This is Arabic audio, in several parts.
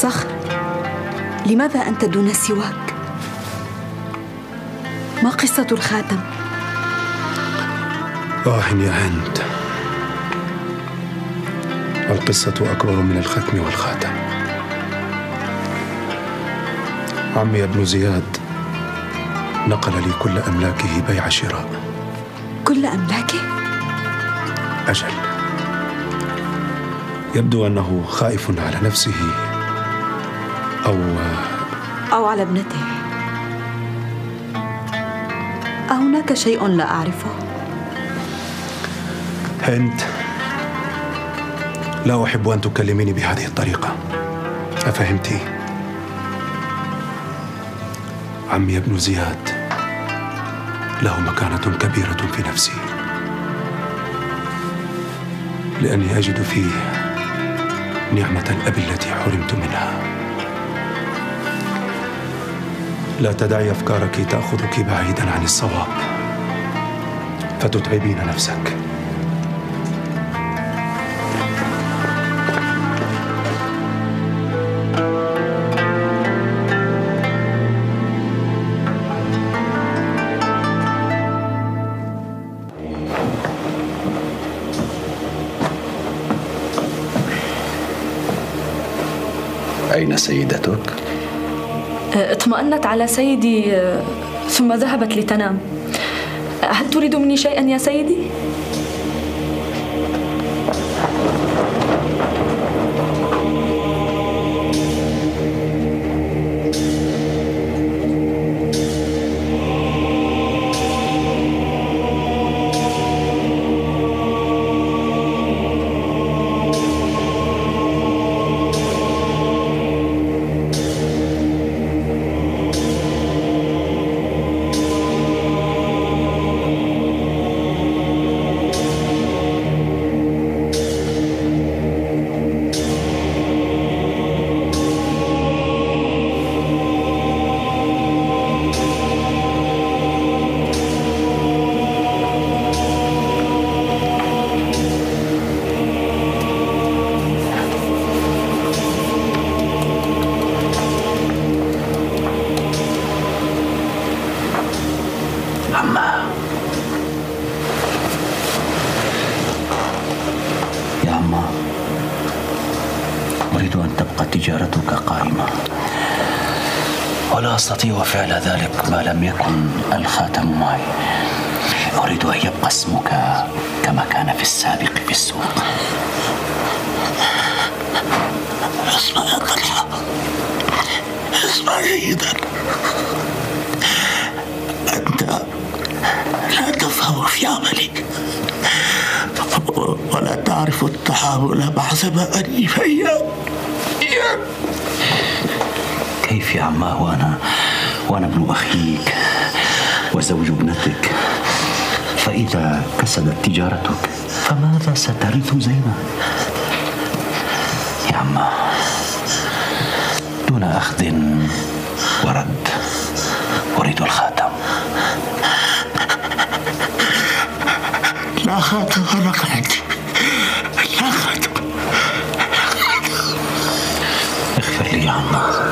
صخر لماذا أنت دون السواك؟ ما قصة الخاتم؟ آه يا هند القصة أكبر من الختم والخاتم عمي ابن زياد نقل لي كل أملاكه بيع شراء كل أملاكه؟ أجل يبدو أنه خائف على نفسه أو أو على ابنته أهناك شيء لا أعرفه؟ هند لا أحب أن تكلميني بهذه الطريقة أفهمتي؟ عمي ابن زياد له مكانة كبيرة في نفسي لأني أجد فيه نعمة الأب التي حرمت منها لا تدعي أفكارك تأخذك بعيدا عن الصواب فتتعبين نفسك أين سيدتك؟ اطمأنت على سيدي ثم ذهبت لتنام هل تريد مني شيئا يا سيدي؟ ولا أستطيع فعل ذلك ما لم يكن الخاتم معي. أريد أن يبقى اسمك كما كان في السابق في السوق. اسمع يا طلحة. اسمع جيدا أنت لا تفهم في عملي ولا تعرف التحامل مع زماني فإياك كيف يا عماه وأنا وأنا ابن أخيك وزوج ابنتك فإذا كسدت تجارتك فماذا سترث زينب؟ يا عماه دون أخذ ورد أريد الخاتم. لا خاتم لك عندي لا خاتم. اغفر لي يا عماه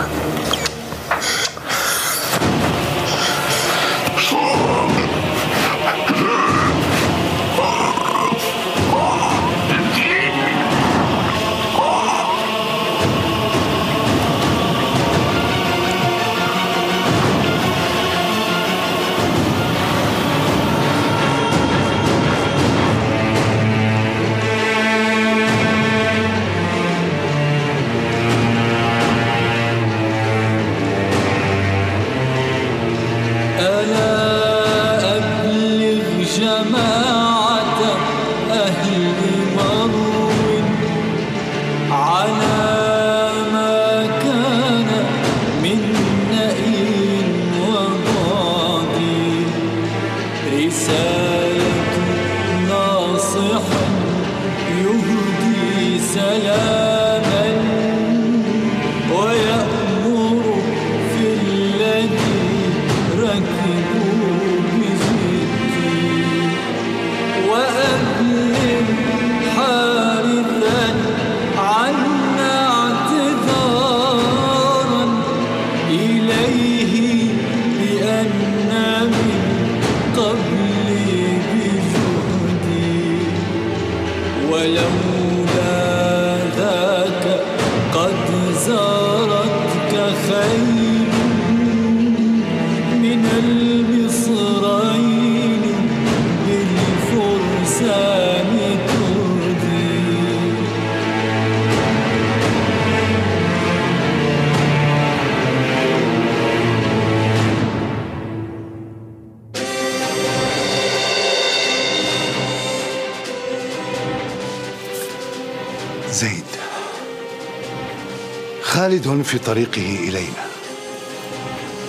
طريقه إلينا.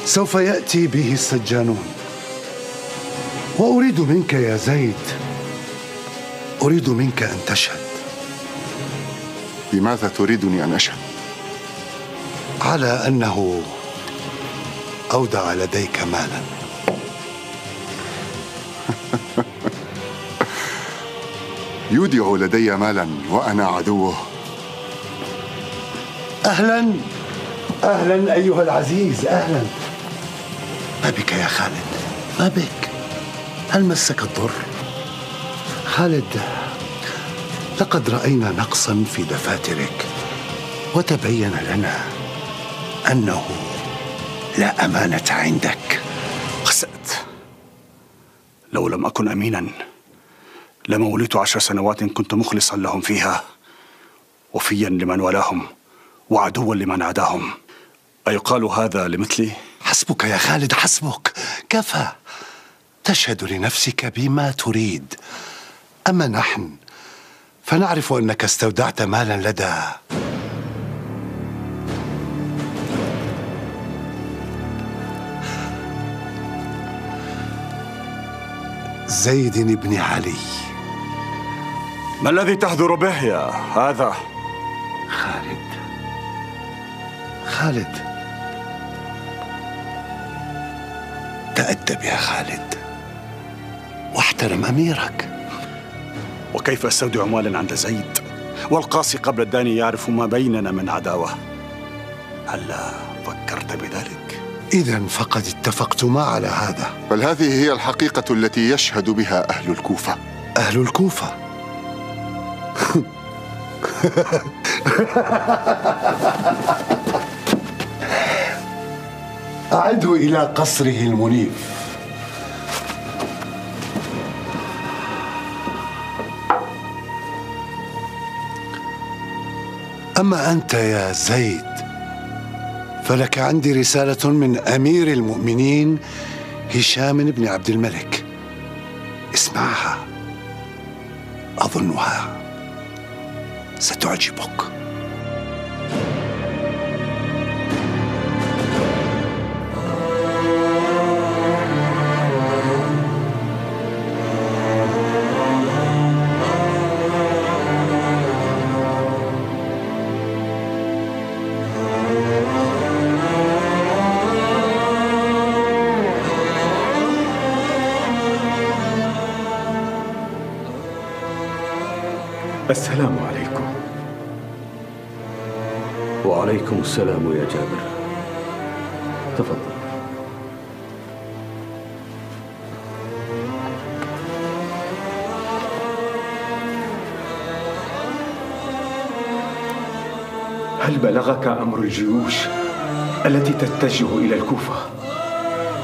سوف يأتي به السجانون. وأريد منك يا زيد. أريد منك أن تشهد. بماذا تريدني أن أشهد؟ على أنه أودع لديك مالا. يودع لدي مالا وأنا عدوه. أهلا. أهلا أيها العزيز أهلا. ما بك يا خالد؟ ما بك. هل مسك الضر؟ خالد لقد رأينا نقصا في دفاترك وتبين لنا أنه لا أمانة عندك. أخسأت لو لم أكن أمينا لما وليت عشر سنوات كنت مخلصا لهم فيها وفيا لمن ولاهم وعدوا لمن عاداهم أيقال هذا لمثلي؟ حسبك يا خالد حسبك. كفى تشهد لنفسك بما تريد؟ أما نحن فنعرف أنك استودعت مالا لدى. زيد بن علي. ما الذي تهذر به يا هذا؟ خالد خالد. تأدب يا خالد. واحترم أميرك. وكيف أستودع مالا عند زيد؟ والقاصي قبل الداني يعرف ما بيننا من عداوة. هلا فكرت بذلك؟ إذا فقد اتفقتما على هذا. بل هذه هي الحقيقة التي يشهد بها أهل الكوفة. أهل الكوفة. أعده إلى قصره المنيف. أما أنت يا زيد فلك عندي رسالة من أمير المؤمنين هشام بن عبد الملك. اسمعها أظنها ستعجبك. السلام عليكم. وعليكم السلام يا جابر. تفضل. هل بلغك أمر الجيوش التي تتجه إلى الكوفة؟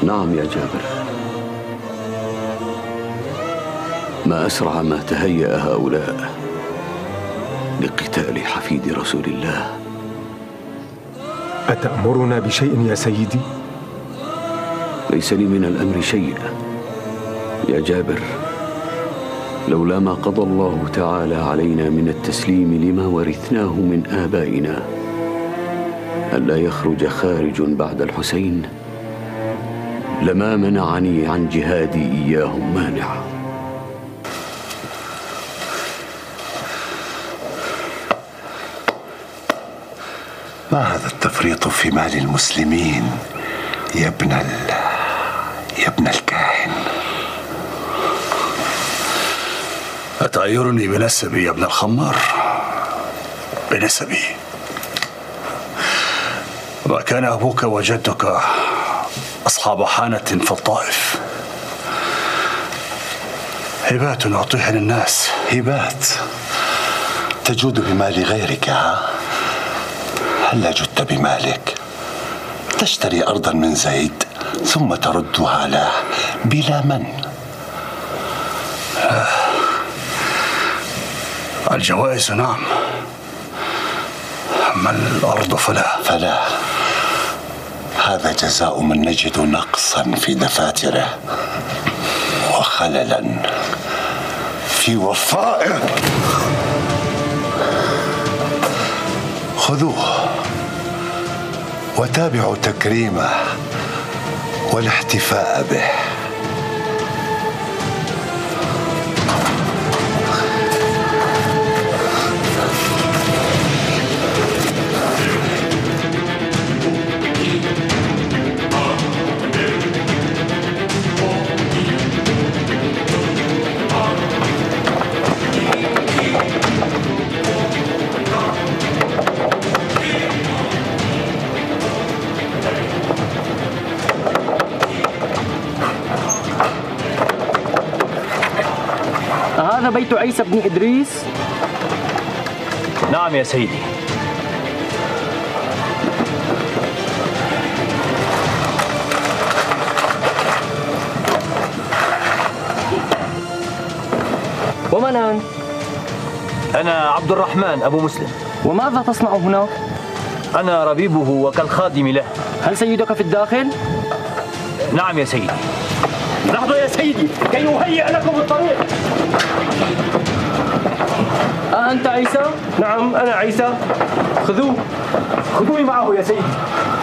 نعم يا جابر. ما أسرع ما تهيأ هؤلاء. لقتال حفيد رسول الله. أتأمرنا بشيء يا سيدي؟ ليس لي من الأمر شيء. يا جابر لولا ما قضى الله تعالى علينا من التسليم لما ورثناه من آبائنا ألا يخرج خارج بعد الحسين لما منعني عن جهادي إياهم مانع التفريط في مال المسلمين. يا ابن ال... يا ابن الكاهن. أتعيرني بنسبي يا ابن الخمار؟ بنسبي. ما كان أبوك وجدك أصحاب حانة في الطائف؟ هبات نعطيها للناس. هبات؟ تجود بمال غيرك ها؟ هلا جدت بمالك. تشتري أرضا من زيد ثم تردها له بلا من. الجوائز نعم أما الأرض فلا. فلا. هذا جزاء من نجد نقصا في دفاتره وخللا في وفائه. خذوه. وتابعوا تكريمه والاحتفاء به. عيسى بن إدريس؟ نعم يا سيدي ومن أنت؟ أنا عبد الرحمن أبو مسلم وماذا تصنع هنا؟ أنا ربيبه وكالخادم له هل سيدك في الداخل؟ نعم يا سيدي لحظة يا سيدي كي أهيئ لكم الطريق أنت عيسى؟ نعم أنا عيسى. خذوه. خذوني معه يا سيدي.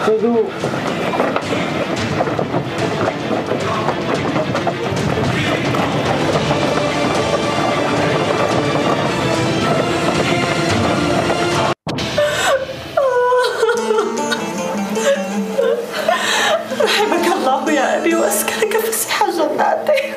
خذوه. رحمك الله يا أبي وأسكنك فسح جناته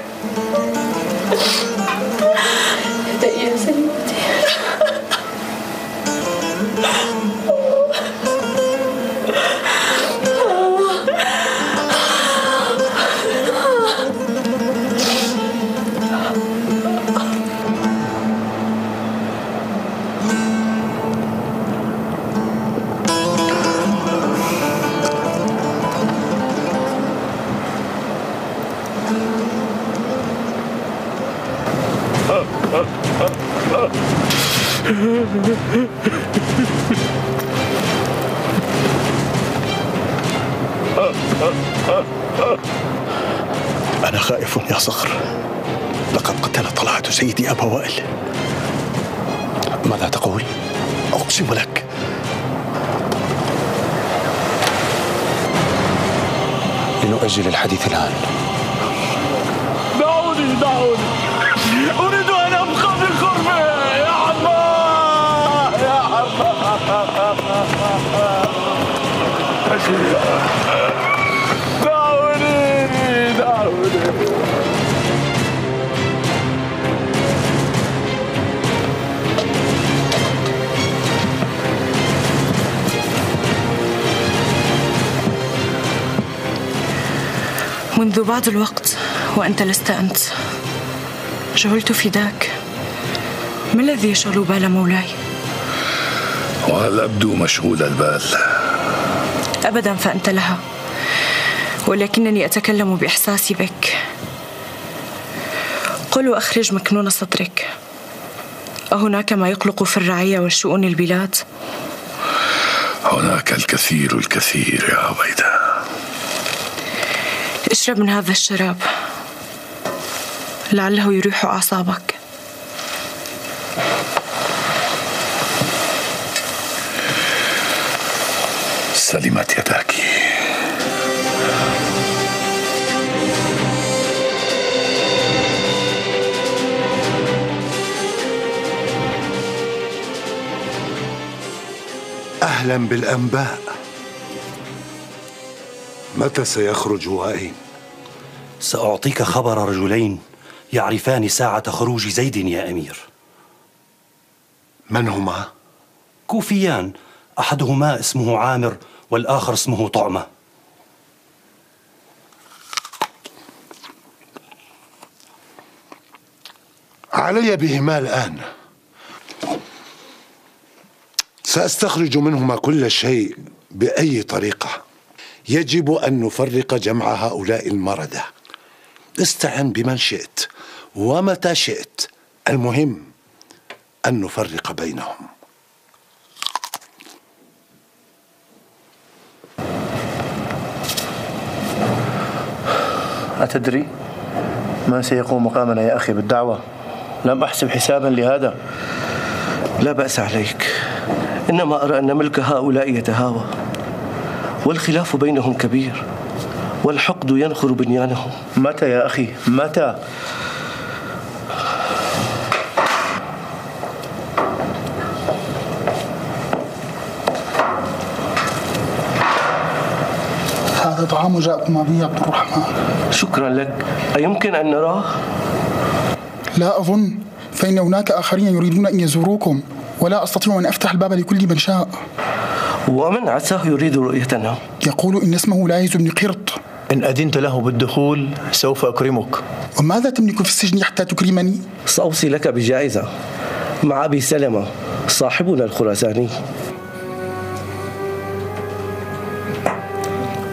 منذ بعض الوقت وأنت لست أنت جهلت فداك. ما الذي يشغل بال مولاي؟ وهل أبدو مشغول البال؟ أبدا فأنت لها ولكنني أتكلم بإحساسي بك. قل وأخرج مكنون صدرك. أهناك ما يقلق في الرعية وشؤون البلاد؟ هناك الكثير الكثير يا عبيدة. اشرب من هذا الشراب. لعله يريح أعصابك. سلمت يداك أهلا بالأنباء. متى سيخرج وأين؟ سأعطيك خبر رجلين يعرفان ساعة خروج زيد يا أمير. من هما؟ كوفيان. أحدهما اسمه عامر والآخر اسمه طعمة. علي بهما الآن. سأستخرج منهما كل شيء بأي طريقة. يجب أن نفرق جمع هؤلاء المردة استعن بمن شئت ومتى شئت. المهم أن نفرق بينهم. أتدري ما سيقوم مقامنا يا أخي بالدعوة؟ لم أحسب حسابا لهذا. لا بأس عليك. إنما أرى أن ملك هؤلاء يتهاوى. والخلاف بينهم كبير والحقد ينخر بنيانهم. متى يا أخي؟ متى؟ هذا طعام جاءكم به عبد الرحمن. شكرا لك. أيمكن أن نراه؟ لا أظن فإن هناك آخرين يريدون أن يزوروكم ولا أستطيع أن أفتح الباب لكل من شاء. ومن عساه يريد رؤيتنا؟ يقول إن اسمه لايز بن قرط إن أذنت له بالدخول سوف أكرمك وماذا تملك في السجن حتى تكرمني؟ سأوصي لك بجائزة مع أبي سلمة صاحبنا الخراساني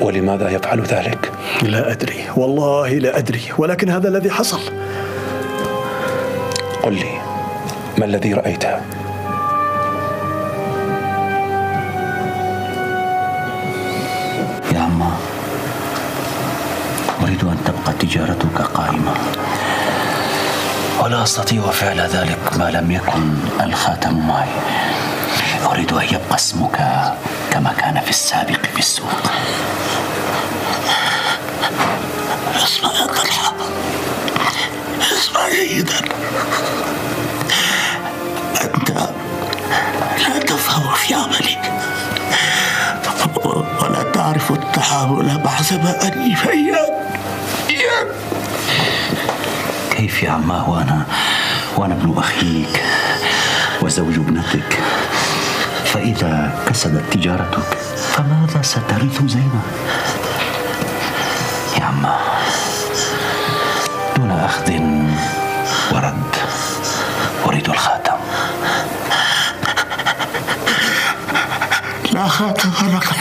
ولماذا يفعل ذلك؟ لا أدري والله لا أدري ولكن هذا الذي حصل قل لي ما الذي رأيته؟ تجارتك قائمة. ولا أستطيع فعل ذلك ما لم يكن الخاتم معي. أريد أن يبقى اسمك كما كان في السابق في السوق اسمع يا طلحة. اسمع جيدا أنت لا تفهم في عملي. ولا تعرف التحامل مع زماني فإياك إياك كيف يا عماه؟ وأنا وأنا ابن أخيك وزوج ابنتك. فإذا كسدت تجارتك فماذا سترث زينب؟ يا عماه دون أخذ ورد أريد الخاتم. لا خاتم لك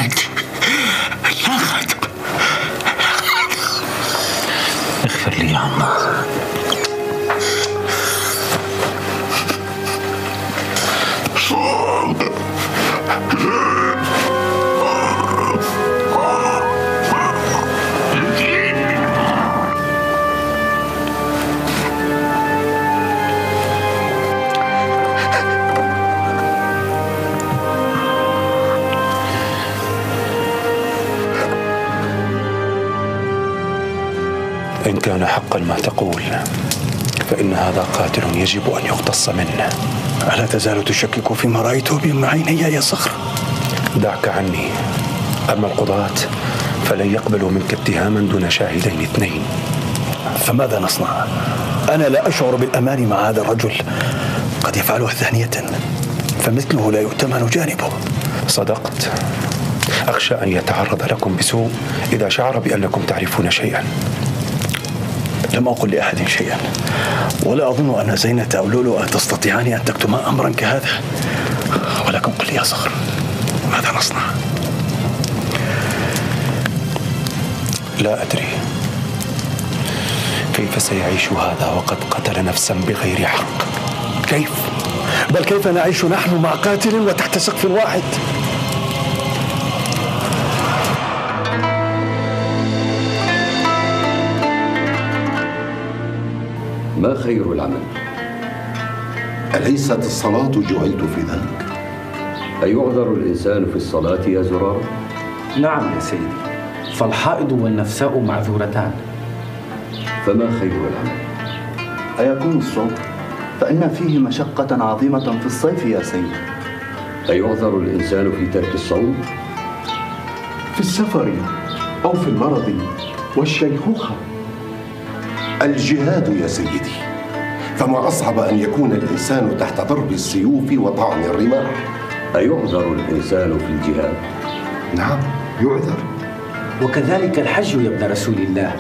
تقول فإن هذا قاتل يجب أن يقتص منه. ألا تزال تشكك فيما رأيته بأم عيني يا صخر? دعك عني. أما القضاة فلن يقبلوا منك اتهاما دون شاهدين اثنين. فماذا نصنع؟ أنا لا أشعر بالأمان مع هذا الرجل. قد يفعلها ثانية فمثله لا يؤتمن جانبه. صدقت. أخشى أن يتعرض لكم بسوء إذا شعر بأنكم تعرفون شيئا. لم أقل لأحد شيئا ولا أظن أن زينة أو لؤلؤة تستطيعان أن تكتما أمرا كهذا ولكن قل لي يا صخر ماذا نصنع؟ لا أدري كيف سيعيش هذا وقد قتل نفسا بغير حق كيف؟ بل كيف نعيش نحن مع قاتل وتحت سقف واحد؟ ما خير العمل؟ أليست الصلاة جعلت في ذلك؟ أيعذر الإنسان في الصلاة يا زرار؟ نعم يا سيدي فالحائض والنفساء معذورتان فما خير العمل؟ أيكون الصوم؟ فإن فيه مشقة عظيمة في الصيف يا سيدي أيعذر الإنسان في ترك الصوم؟ في السفر أو في المرض والشيخوخة الجهاد يا سيدي فما أصعب أن يكون الإنسان تحت ضرب السيوف وطعن الرماح أيعذر الإنسان في الجهاد؟ نعم يعذر وكذلك الحج يا ابن رسول الله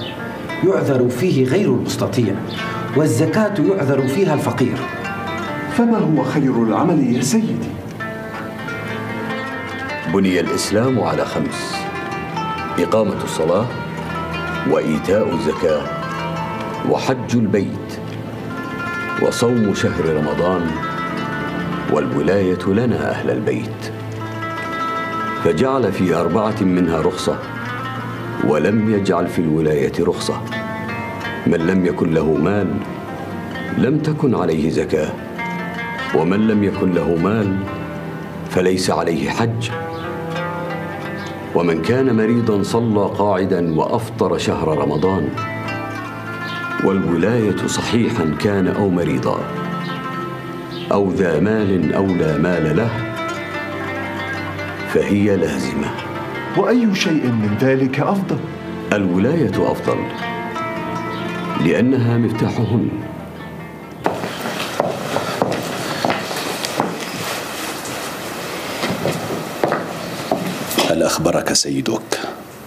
يعذر فيه غير المستطيع والزكاة يعذر فيها الفقير فما هو خير العمل يا سيدي؟ بني الإسلام على خمس إقامة الصلاة وإيتاء الزكاة وحج البيت وصوم شهر رمضان والولاية لنا أهل البيت. فجعل في أربعة منها رخصة ولم يجعل في الولاية رخصة. من لم يكن له مال لم تكن عليه زكاة. ومن لم يكن له مال فليس عليه حج. ومن كان مريضا صلى قاعدا وأفطر شهر رمضان والولاية صحيحا كان أو مريضا أو ذا مال أو لا مال له فهي لازمة. وأي شيء من ذلك أفضل؟ الولاية أفضل لأنها مفتاحهن. هل أخبرك سيدك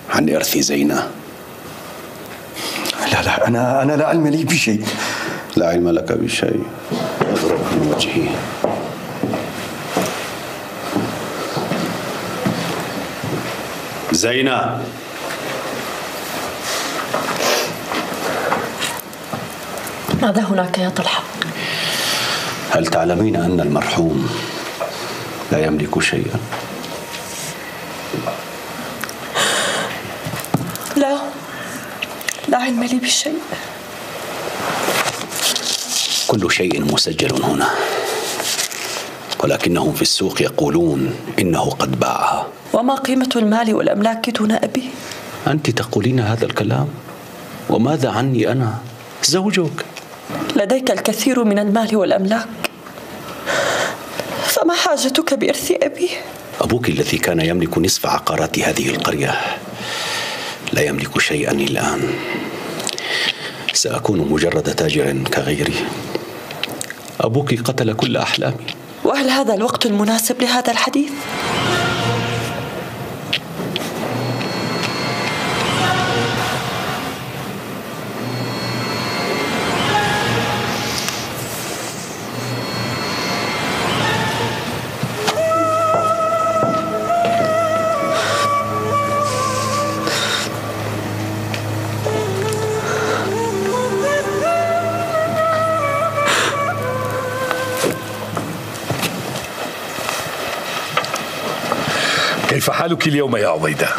عن إرث زينة؟ لا لا أنا أنا لا علم لي بشيء لا علم لك بشيء اضرب من وجهي زينة ماذا هناك يا طلحة؟ هل تعلمين أن المرحوم لا يملك شيئا؟ لا لا علم لي بالشيء. كل شيء مسجل هنا. ولكنهم في السوق يقولون إنه قد باعها وما قيمة المال والأملاك دون أبي؟ أنت تقولين هذا الكلام؟ وماذا عني أنا؟ زوجك. لديك الكثير من المال والأملاك. فما حاجتك بإرث أبي؟ أبوك الذي كان يملك نصف عقارات هذه القرية لا يملك شيئا الآن. سأكون مجرد تاجر كغيري أبوك قتل كل أحلامي وهل هذا الوقت المناسب لهذا الحديث؟ حالك اليوم يا عبيدة؟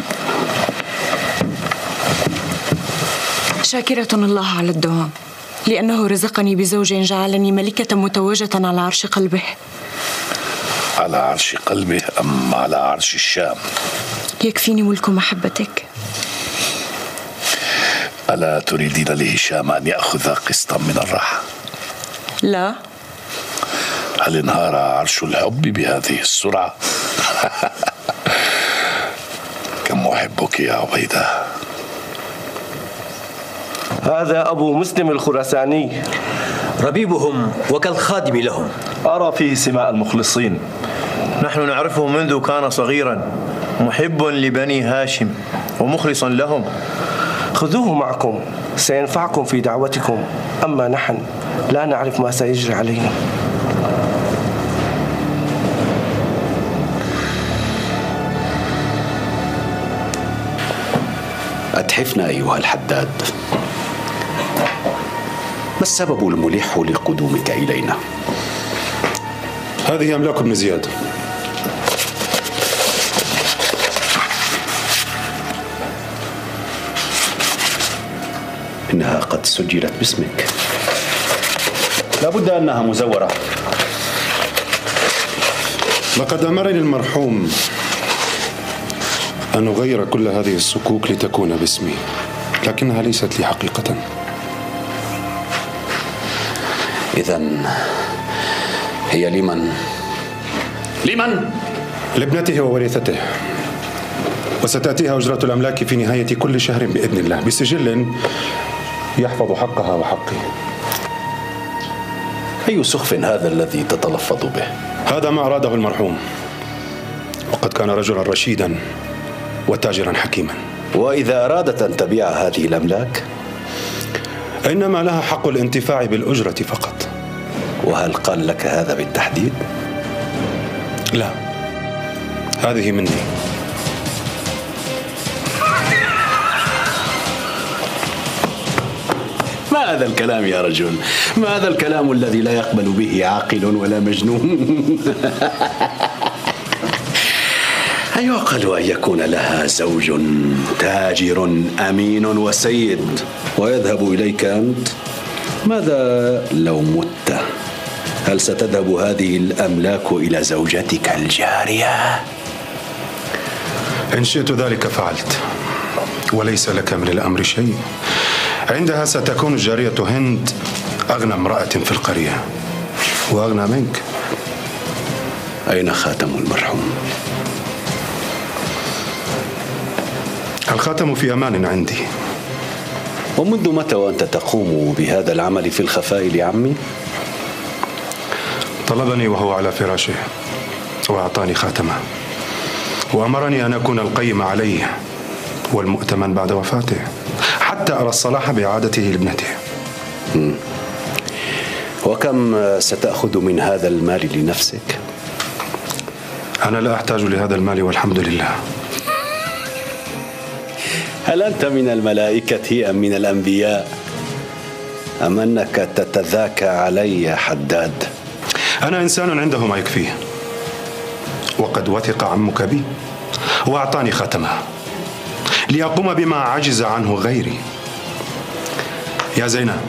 شاكرة الله على الدوام لأنه رزقني بزوج جعلني ملكة متوجة على عرش قلبه على عرش قلبه أم على عرش الشام؟ يكفيني ملك محبتك ألا تريدين لهشام أن يأخذ قسطا من الراحة؟ لا هل انهار عرش الحب بهذه السرعة؟ أحبك يا عبيدة. هذا أبو مسلم الخراساني. ربيبهم وكالخادم لهم. أرى فيه سماء المخلصين. نحن نعرفه منذ كان صغيرا. محب لبني هاشم ومخلصا لهم. خذوه معكم. سينفعكم في دعوتكم. أما نحن لا نعرف ما سيجري علينا. أتحفنا أيها الحداد. ما السبب الملح لقدومك إلينا؟ هذه أملاك ابن زياد. إنها قد سجلت باسمك. لابد أنها مزورة. لقد أمرني المرحوم أن أغير كل هذه الصكوك لتكون باسمي لكنها ليست لي حقيقة إذا هي لمن؟ لمن؟ لابنته وورثته وستأتيها أجرة الأملاك في نهاية كل شهر بإذن الله بسجل يحفظ حقها وحقي أي سخف هذا الذي تتلفظ به؟ هذا ما أراده المرحوم وقد كان رجلا رشيدا وتاجرا حكيما. وإذا أرادت أن تبيع هذه الأملاك؟ إنما لها حق الانتفاع بالأجرة فقط. وهل قال لك هذا بالتحديد؟ لا. هذه مني. ما هذا الكلام يا رجل؟ ما هذا الكلام الذي لا يقبل به عاقل ولا مجنون؟ أيعقل أن يكون لها زوج تاجر أمين وسيد. ويذهب إليك أنت. ماذا لو مت؟ هل ستذهب هذه الأملاك إلى زوجتك الجارية؟ إن شئت ذلك فعلت وليس لك من الأمر شيء. عندها ستكون الجارية هند أغنى امرأة في القرية وأغنى منك. أين خاتم المرحوم؟ الخاتم في أمان عندي. ومنذ متى وأنت تقوم بهذا العمل في الخفاء لعمي؟ طلبني وهو على فراشه. وأعطاني خاتمه. وأمرني أن أكون القيم عليه والمؤتمن بعد وفاته حتى أرى الصلاح بإعادته لابنته. وكم ستأخذ من هذا المال لنفسك؟ أنا لا أحتاج لهذا المال والحمد لله. هل أنت من الملائكة أم من الأنبياء؟ أم أنك تتذاكى علي حداد؟ أنا إنسان عنده ما يكفيه. وقد وثق عمك بي وأعطاني ختمه. ليقوم بما عجز عنه غيري. يا زينب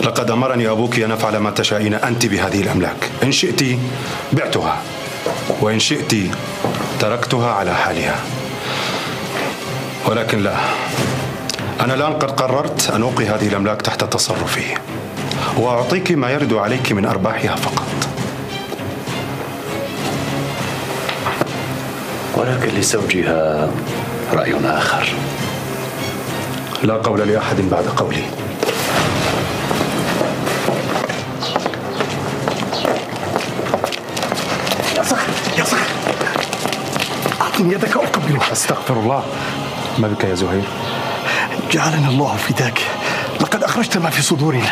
لقد أمرني أبوك أن أفعل ما تشائين أنت بهذه الأملاك. إن شئت بعتها وإن شئت تركتها على حالها. ولكن لا. أنا الآن قد قررت أن أوقي هذه الأملاك تحت تصرفي. وأعطيك ما يرد عليك من أرباحها فقط. ولكن لزوجها رأي آخر. لا قول لأحد بعد قولي. يا صخر يا صخر أعطني يدك أقبلها أستغفر الله. ما بك يا زهير؟ جعلنا الله فداك. لقد أخرجت ما في صدورنا.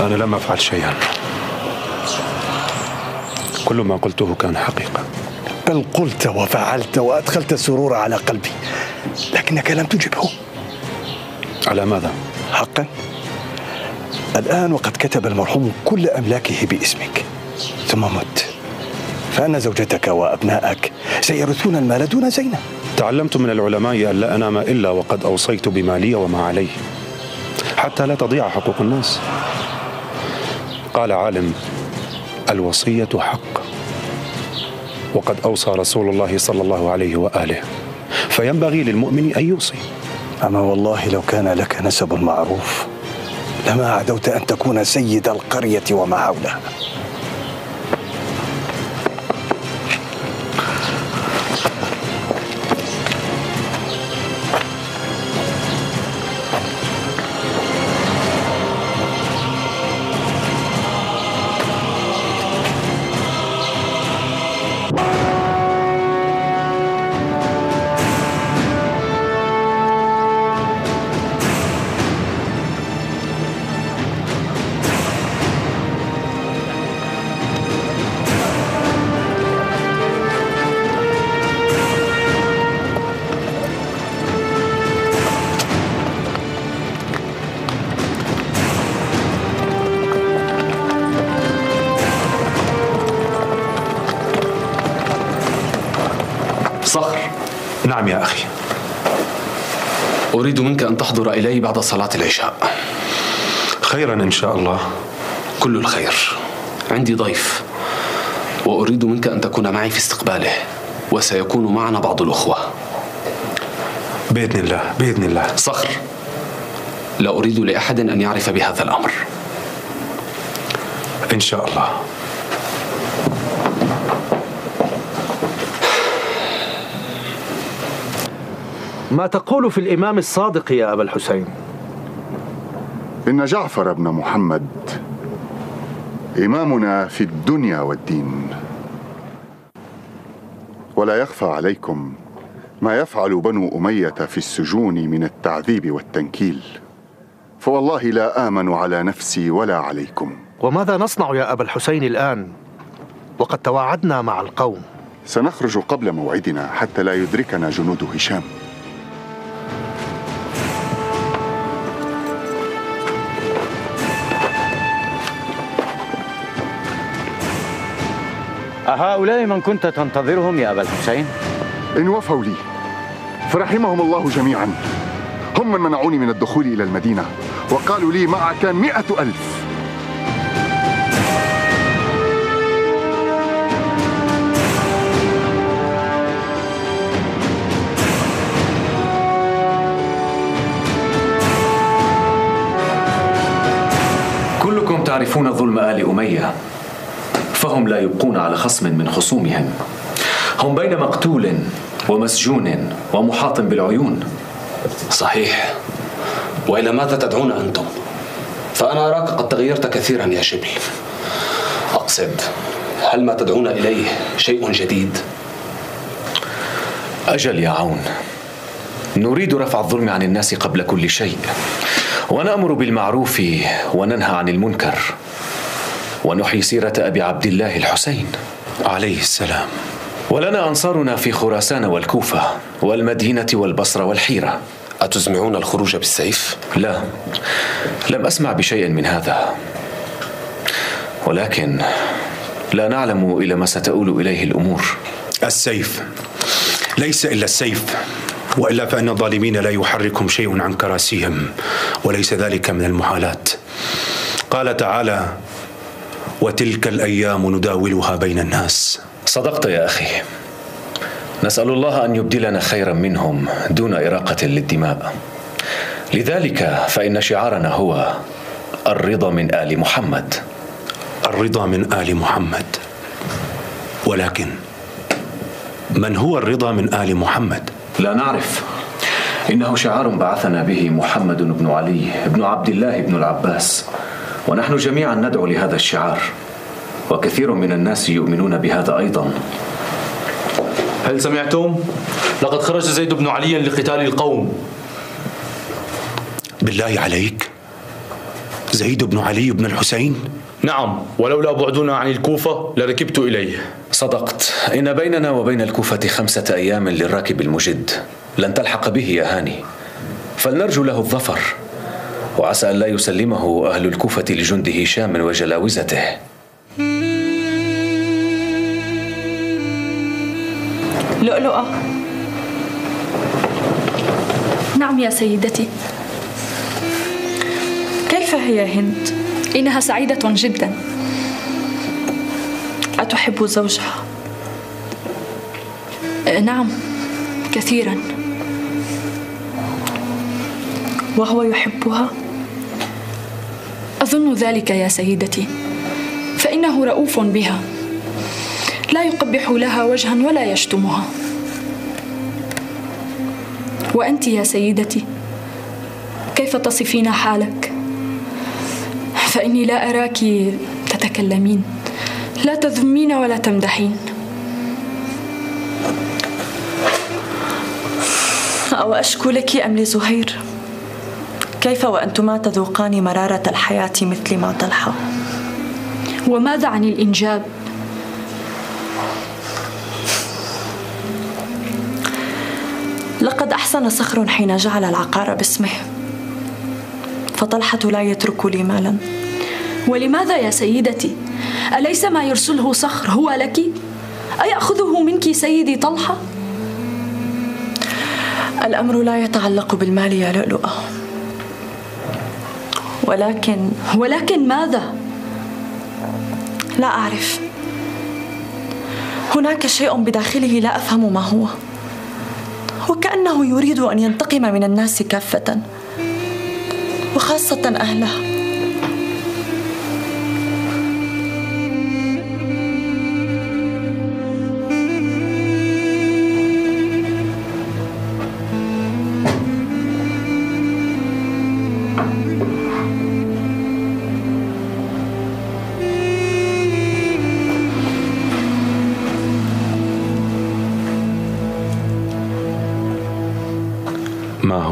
أنا لم أفعل شيئا. كل ما قلته كان حقيقة. بل قلت وفعلت وأدخلت السرور على قلبي. لكنك لم تجبه. على ماذا؟ حقا. الآن وقد كتب المرحوم كل أملاكه باسمك. ثم مت. فأن زوجتك وأبنائك سيرثون المال دون زينب تعلمت من العلماء أن لا أنام إلا وقد أوصيت بما لي وما علي حتى لا تضيع حقوق الناس. قال عالم الوصية حق وقد أوصى رسول الله صلى الله عليه وآله. فينبغي للمؤمن أن يوصي. أما والله لو كان لك نسب معروف لما عدوت أن تكون سيد القرية وما حولها. يا أخي. أريد منك أن تحضر إلي بعد صلاة العشاء. خيرا إن شاء الله. كل الخير. عندي ضيف وأريد منك أن تكون معي في استقباله وسيكون معنا بعض الأخوة. بإذن الله بإذن الله. صخر. لا أريد لأحد أن يعرف بهذا الأمر. إن شاء الله. ما تقول في الإمام الصادق يا أبا الحسين؟ إن جعفر بن محمد إمامنا في الدنيا والدين. ولا يخفى عليكم ما يفعل بنو أمية في السجون من التعذيب والتنكيل. فوالله لا آمن على نفسي ولا عليكم. وماذا نصنع يا أبا الحسين الآن؟ وقد تواعدنا مع القوم. سنخرج قبل موعدنا حتى لا يدركنا جنود هشام. أهؤلاء من كنت تنتظرهم يا أبا الحسين؟ إن وفوا لي فرحمهم الله جميعا. هم من منعوني من الدخول إلى المدينة وقالوا لي معك مئة ألف. كلكم تعرفون ظلم آل أمية. فهم لا يبقون على خصم من خصومهم. هم بين مقتول ومسجون ومحاط بالعيون. صحيح. وإلى ماذا تدعون أنتم؟ فأنا أراك قد تغيرت كثيرا يا شبل. أقصد هل ما تدعون إليه شيء جديد؟ أجل يا عون. نريد رفع الظلم عن الناس قبل كل شيء. ونأمر بالمعروف وننهى عن المنكر. ونحيي سيرة أبي عبد الله الحسين. عليه السلام. ولنا أنصارنا في خراسان والكوفة والمدينة والبصرة والحيرة. أتزمعون الخروج بالسيف؟ لا لم أسمع بشيء من هذا. ولكن لا نعلم إلى ما ستؤول إليه الأمور. السيف. ليس إلا السيف وإلا فإن الظالمين لا يحركهم شيء عن كراسيهم وليس ذلك من المحالات. قال تعالى وتلك الأيام نداولها بين الناس. صدقت يا أخي. نسأل الله أن يبدلنا خيرا منهم دون إراقة للدماء. لذلك فإن شعارنا هو الرضا من آل محمد. الرضا من آل محمد. ولكن من هو الرضا من آل محمد؟ لا نعرف. إنه شعار بعثنا به محمد بن علي بن عبد الله بن العباس. ونحن جميعا ندعو لهذا الشعار وكثير من الناس يؤمنون بهذا أيضا. هل سمعتم؟ لقد خرج زيد بن علي لقتال القوم. بالله عليك. زيد بن علي بن الحسين؟ نعم ولولا بعدنا عن الكوفة لركبت إليه. صدقت. إن بيننا وبين الكوفة خمسة أيام للراكب المجد. لن تلحق به يا هاني. فلنرجو له الظفر. وعسى أن لا يسلمه أهل الكوفة لجند هشام وجلاوزته لؤلؤة نعم يا سيدتي كيف هي هند؟ إنها سعيدة جدا أتحب زوجها؟ نعم كثيرا وهو يحبها؟ أظن ذلك يا سيدتي. فإنه رؤوف بها. لا يقبح لها وجها ولا يشتمها. وأنت يا سيدتي كيف تصفين حالك؟ فإني لا أراك تتكلمين لا تذمين ولا تمدحين. أو أشكو لك أم لزهير؟ كيف وأنتما تذوقان مرارة الحياة مثل ما تلحى وماذا عن الإنجاب؟ لقد أحسن صخر حين جعل العقار باسمه فطلحة لا يترك لي مالا. ولماذا يا سيدتي؟ أليس ما يرسله صخر هو لك؟ أيأخذه منك سيدي طلحة؟ الأمر لا يتعلق بالمال يا لؤلؤة. ولكن ولكن ماذا؟ لا أعرف. هناك شيء بداخله لا أفهم ما هو. وكأنه يريد أن ينتقم من الناس كافة. وخاصة أهله.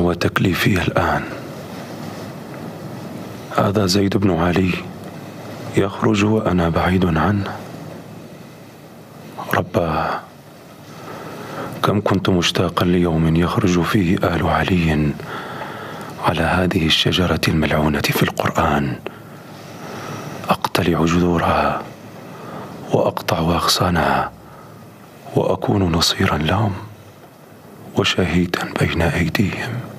هو تكليفي الآن. هذا زيد بن علي يخرج وأنا بعيد عنه. أباه كم كنت مشتاقا ليوم يخرج فيه آل علي على هذه الشجرة الملعونة في القرآن. أقتلع جذورها وأقطع أغصانها وأكون نصيرا لهم وشهيدا بين أيديهم.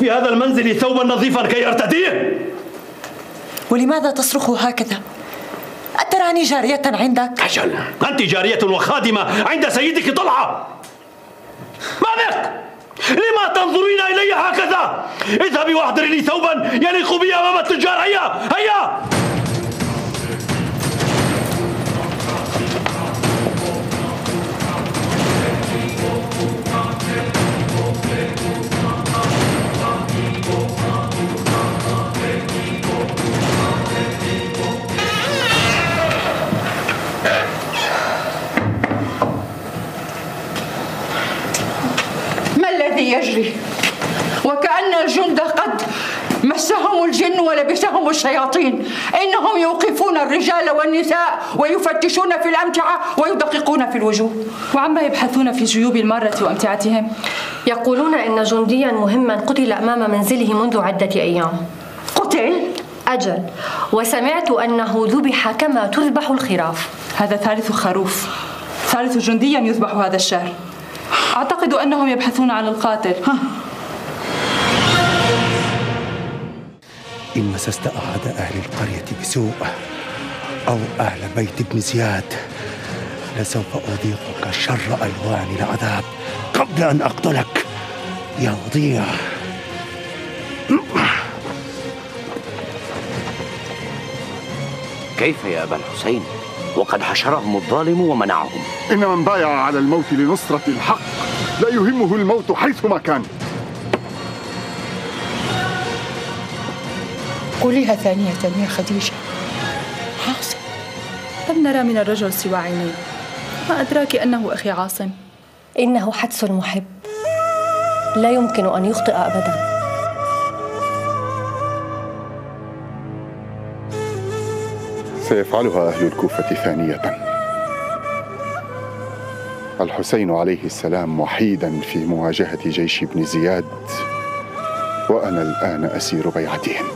في هذا المنزل ثوبا نظيفا كي أرتديه؟ ولماذا تصرخ هكذا؟ أتراني جارية عندك؟ أجل أنت جارية وخادمة عند سيدك طلحة ما بك؟ لما تنظرين إلي هكذا؟ اذهبي واحضري لي ثوبا يليق بي أمام التجار هيا هيا يجري. وكأن الجند قد مسهم الجن ولبسهم الشياطين. إنهم يوقفون الرجال والنساء ويفتشون في الأمتعة ويدققون في الوجوه. وعما يبحثون في جيوب المارة وأمتعتهم؟ يقولون إن جنديا مهما قتل أمام منزله منذ عدة أيام. قتل؟ أجل. وسمعت أنه ذبح كما تذبح الخراف. هذا ثالث خروف. ثالث جنديا يذبح هذا الشهر أعتقد أنهم يبحثون عن القاتل. إن مسست أحد أهل القرية بسوء أو أهل بيت ابن زياد لسوف أذيقك شر ألوان العذاب قبل أن أقتلك. يا وضيع. كيف يا أبا الحسين؟ وقد حشرهم الظالم ومنعهم. إن من بايع على الموت لنصرة الحق. لا يهمه الموت حيثما كان. قوليها ثانية يا خديجة. عاصم لم نرى من الرجل سوى عينيه ما أدراك أنه أخي عاصم؟ إنه حدس المحب لا يمكن أن يخطئ أبدا. سيفعلها أهل الكوفة ثانية. الحسين عليه السلام وحيدا في مواجهة جيش ابن زياد وأنا الآن أسير بيعتهم.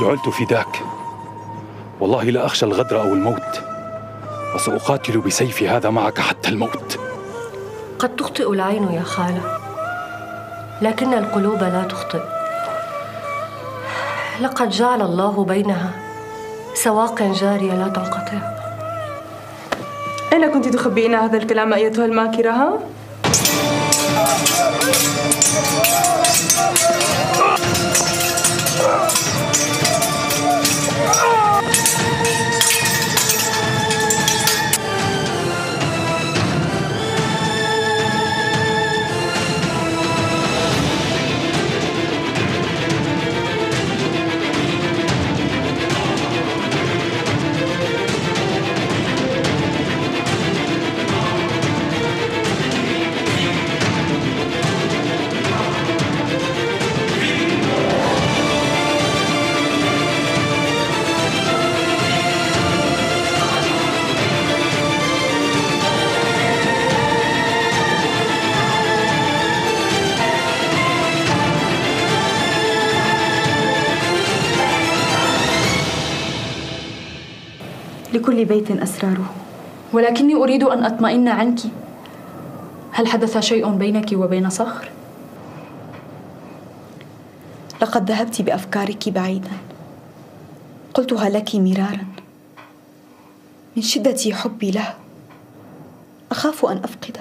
جعلت فداك. والله لا أخشى الغدر أو الموت وسأقاتل بسيفي هذا معك حتى الموت. قد تخطئ العين يا خالة لكن القلوب لا تخطئ. لقد جعل الله بينها سواق جارية لا تنقطع. أين كنت تخبئين هذا الكلام أيتها الماكرة ها؟ بيت أسراره. ولكني أريد أن أطمئن عنك. هل حدث شيء بينك وبين صخر؟ لقد ذهبت بأفكارك بعيدا. قلتها لك مرارا. من شدة حبي له أخاف أن افقده